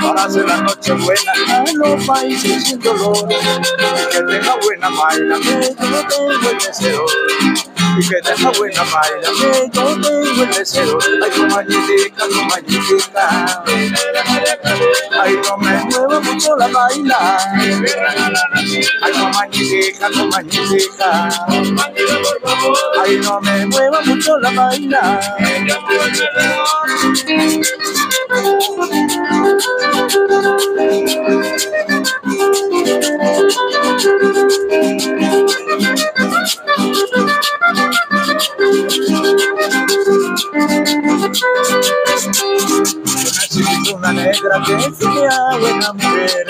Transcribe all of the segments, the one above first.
para hacer la noche buena los países sin dolor, y que tenga buena baila, que yo tengo el deseo y que tenga buena baila, que yo tengo el deseo. Ay, compañerita, compañerita, ay, no me mueva mucho la baila. Ay, compañerita, compañerita, ay, no me mueva mucho la baila. Una negra que sea buena mujer,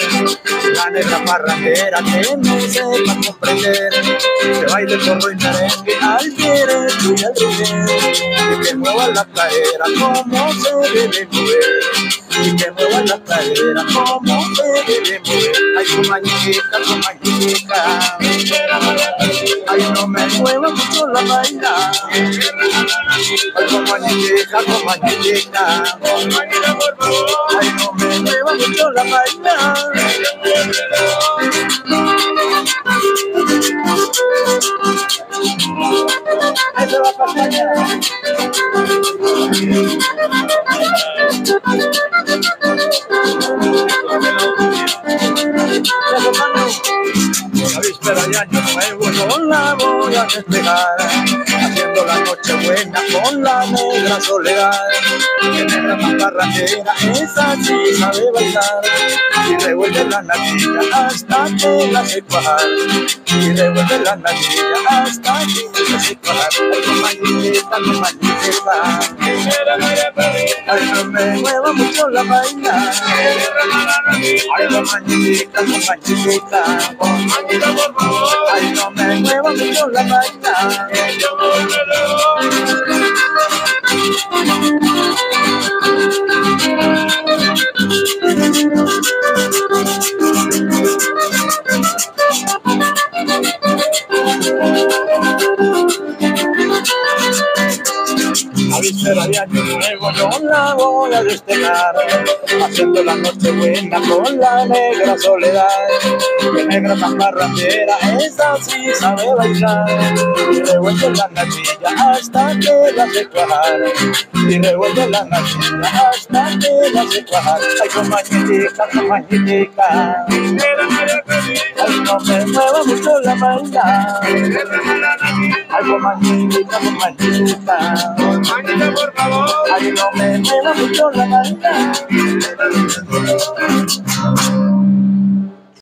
una negra parrandera que me sepa comprender, que baile porro y merengue al derecho y al revés, y que mueva la cadera como se debe mover, y que mueva la cadera como se debe mover. Ay, tu mañica, tu mañica, ay, no me mueva mucho la vaina, ay, tu mañica, Ay, no me mueva mucho la vaina. Ahí se va a pasar La víspera de año nuevo yo la voy a despegar, haciendo la noche buena con la negra soledad. Que negra macarranera, esa sí sabe bailar, y revuelve la natilla hasta que la hace cuajar. Y revuelve la natilla hasta que la hace cuajar. Ay, no mañita. Ay, no me mueva mucho la vaina. Ay, no mañita. Ay, no me mueva mucho la vaina. Thank you. La víspera de nuevo yo la voy a destelar, haciendo la noche buena con la negra soledad. Que negra tan barrandera, esa sí sabe bailar, y revuelve la natilla hasta que la hace cuajar. Y revuelve la natilla hasta que la hace cuajar. Ay, compañerita, compañerita, ay, no me mueva mucho la maldad. Ay, compañerita, compañerita, por favor. ay, no me mueva mucho la maldad.